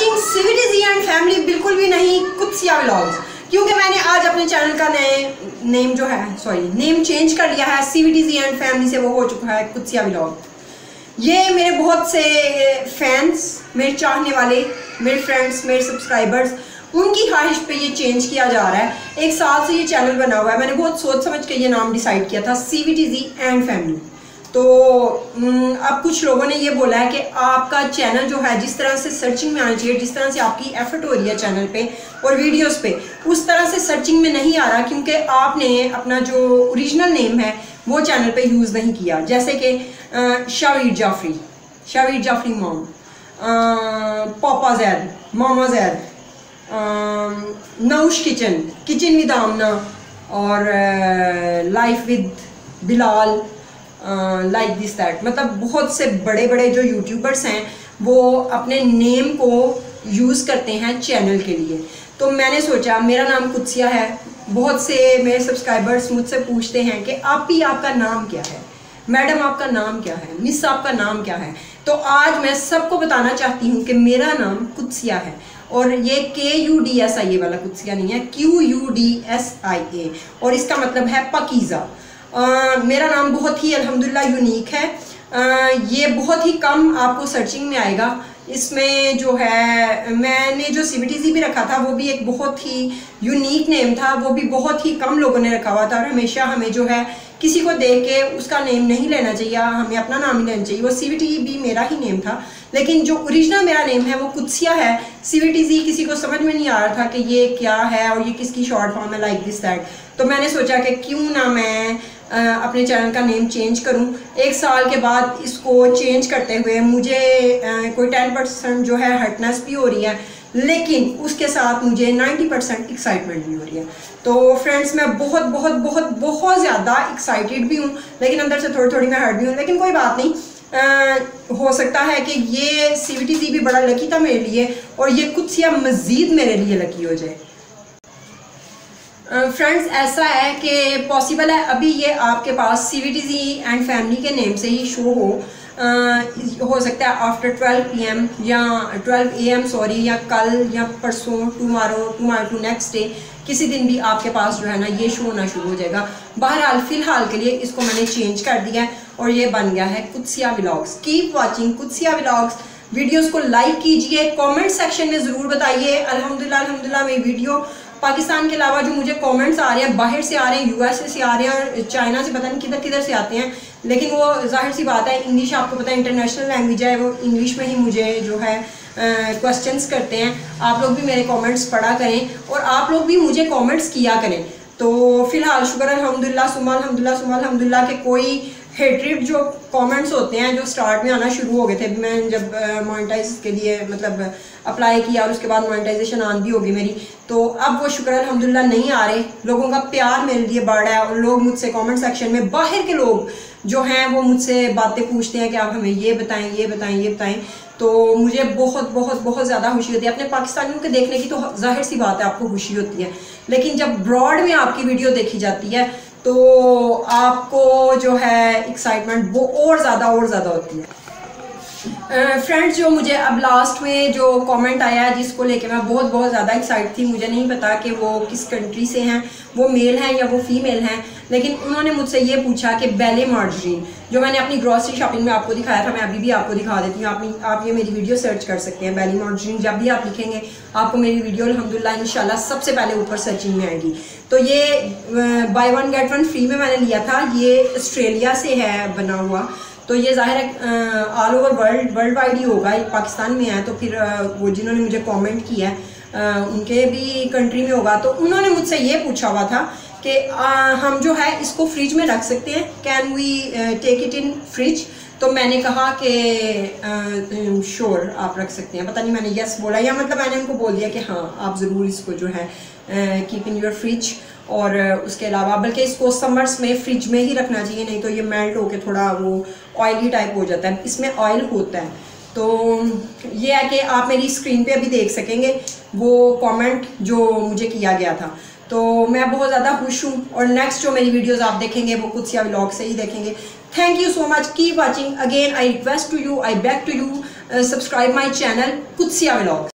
Watching सीवीटीजी and family बिल्कुल भी नहीं कुत्सिया व्लॉग्स क्योंकि मैंने आज अपने चैनल का नए नेम जो है सॉरी नेम चेंज कर लिया है सीवीटीजी एंड फैमिली से वो हो चुका है कुत्सिया व्लॉग ये मेरे बहुत से फैंस मेरे चाहने वाले, मेरे फ्रेंड्स मेरे सब्सक्राइबर्स उनकी ख्वाहिश पे ये चेंज किया जा रहा है। एक साल से ये चैनल बना हुआ है। मैंने बहुत सोच समझ के ये नाम डिसाइड किया था सी एंड फैमिली तो अब कुछ लोगों ने ये बोला है कि आपका चैनल जो है, जिस तरह से सर्चिंग में आना चाहिए, जिस तरह से आपकी एफर्ट हो रही है चैनल पे और वीडियोस पे, उस तरह से सर्चिंग में नहीं आ रहा क्योंकि आपने अपना जो ओरिजिनल नेम है, वो चैनल पे यूज़ नहीं किया। जैसे कि शावीर जाफरी शावीर जाफरी मोम पापा जैद मामा Zaid Naush kitchen kitchen with Aamna और life with Bilal like this that मतलब बहुत से बड़े बड़े जो यूट्यूबर्स हैं, वो अपने नेम को यूज़ करते हैं चैनल के लिए। तो मैंने सोचा, मेरा नाम कुत्सिया है। बहुत से मेरे सब्सक्राइबर्स मुझसे पूछते हैं कि आप ही आपका नाम क्या है? मैडम, आपका नाम क्या है? मिस, आपका नाम क्या है? तो आज मैं सबको बताना चाहती हूँ कि मेरा नाम कुत्सिया है। और ये K U D S I A वाला कुत्सिया नहीं है Q U D S I A और इसका मतलब है पकीज़ा। मेरा नाम बहुत ही अल्हम्दुलिल्लाह यूनिक है। आ, ये बहुत ही कम आपको सर्चिंग में आएगा। इसमें जो है मैंने जो सी भी रखा था वो भी एक बहुत ही यूनिक नेम था। वो भी बहुत ही कम लोगों ने रखा हुआ था और हमेशा हमें जो है किसी को देख के उसका नेम नहीं लेना चाहिए। हमें अपना नाम ही लेना चाहिए। वो सी भी मेरा ही नेम था। लेकिन जो ओरिजिनल मेरा नेम है वो कुत्सिया है। सी किसी को समझ में नहीं आ रहा था कि ये क्या है और ये किसकी शॉर्ट फॉर्म है लाइक दिस दैट तो मैंने सोचा कि क्यों ना मैं अपने चैनल का नेम चेंज करूँ। एक साल के बाद इसको चेंज करते हुए मुझे कोई टेन परसेंट जो है हटनेस भी हो रही है लेकिन उसके साथ मुझे 90 परसेंट एक्साइटमेंट भी हो रही है। तो फ्रेंड्स मैं बहुत बहुत बहुत बहुत ज़्यादा एक्साइटेड भी हूँ लेकिन अंदर से थोड़ी थोड़ी मैं हट भी हूँ लेकिन कोई बात नहीं। आ, हो सकता है कि ये सी भी बड़ा लकी था मेरे लिए और ये कुछ या मज़ीद मेरे लिए लकी हो जाए। फ्रेंड्स uh, ऐसा है कि पॉसिबल है अभी ये आपके पास C V T and family के नेम से ही शो हो। Uh, हो सकता है आफ्टर 12 पीएम या 12 एएम सॉरी या कल या परसों tomorrow tomorrow to next day किसी दिन भी आपके पास जो है ना ये शो होना शुरू हो जाएगा। बहरहाल फ़िलहाल के लिए इसको मैंने चेंज कर दिया है और ये बन गया है Qudsia vlogs keep watching Qudsia vlogs videos को लाइक कीजिए कमेंट सेक्शन में ज़रूर बताइए। अल्हम्दुलिल्लाह अल्हम्दुलिल्लाह मेरी वीडियो पाकिस्तान के अलावा जो मुझे कमेंट्स आ रहे हैं बाहर से आ रहे हैं यूएसए से आ रहे हैं और चाइना से पता नहीं किधर किधर से आते हैं लेकिन वो ज़ाहिर सी बात है इंग्लिश आपको पता है इंटरनेशनल लैंग्वेज है वो इंग्लिश में ही मुझे जो है क्वेश्चंस uh, करते हैं। आप लोग भी मेरे कमेंट्स पढ़ा करें और आप लोग भी मुझे कमेंट्स किया करें। तो फ़िलहाल शुक्र अलहमदिल्ला सुमा अलहमदिल्ला सुमा अलहमदिल्ला के कोई हेट्रिड जो कमेंट्स होते हैं, जो स्टार्ट में आना शुरू हो गए थे, मैं जब मोनेटाइज के लिए मतलब अप्लाई किया और उसके बाद मोनेटाइजेशन आन भी होगी मेरी तो अब वो शुक्र अलहमदिल्ला नहीं आ रहे। लोगों का प्यार मेरे लिए बढ़ रहा है और लोग मुझसे कमेंट सेक्शन में, बाहर के लोग जो हैं, वो मुझसे बातें पूछते हैं कि आप हमें ये बताएँ ये बताएँ ये बताएँ। तो मुझे बहुत बहुत बहुत ज़्यादा खुशी होती है। अपने पाकिस्तानियों के देखने की तो ज़ाहिर सी बात है, आपको खुशी होती है। लेकिन जब ब्रॉड में आपकी वीडियो देखी जाती है तो आपको जो है एक्साइटमेंट वो और ज़्यादा और ज़्यादा होती है। फ्रेंड्स जो मुझे अब लास्ट में जो कमेंट आया है, जिसको लेके मैं बहुत बहुत ज़्यादा एक्साइट थी, मुझे नहीं पता कि वो किस कंट्री से हैं, वो मेल हैं या वो फीमेल हैं, लेकिन उन्होंने मुझसे ये पूछा कि बेले मार्जरीन जो मैंने अपनी ग्रॉसरी शॉपिंग में आपको दिखाया था, मैं अभी भी आपको दिखा देती हूँ, आप आप ये मेरी वीडियो सर्च कर सकते हैं बेली मार्जरीन जब भी आप लिखेंगे, आपको मेरी वीडियो अलहमदिल्ला इंशाल्लाह सबसे पहले ऊपर सर्चिंग में आएगी। तो ये buy one get one free में मैंने लिया था, ये ऑस्ट्रेलिया से है, बना हुआ। तो ये ज़ाहिर है all over world world wide ही होगा। पाकिस्तान में है तो फिर वो जिन्होंने मुझे कमेंट किया है उनके भी कंट्री में होगा। तो उन्होंने मुझसे ये पूछा हुआ था कि हम जो है, इसको फ्रिज में रख सकते हैं? Can we take it in fridge तो मैंने कहा कि श्योर आप रख सकते हैं। पता नहीं मैंने यस बोला या मतलब मैंने उनको बोल दिया कि हाँ आप ज़रूर इसको जो है कीप इन योर फ्रिज और उसके अलावा, बल्कि इसको समर्स में फ्रिज में ही रखना चाहिए, नहीं तो ये मेल्ट होकर थोड़ा वो ऑयली टाइप हो जाता है। इसमें ऑयल होता है। तो ये है कि आप मेरी स्क्रीन पे अभी देख सकेंगे वो कमेंट जो मुझे किया गया था। तो मैं बहुत ज़्यादा खुश हूँ और नेक्स्ट जो मेरी वीडियोस आप देखेंगे, वो कुछ या व्लॉग से ही देखेंगे। Thank you so much keep watching again I request to you I back to you subscribe my channel कुछ या व्लॉग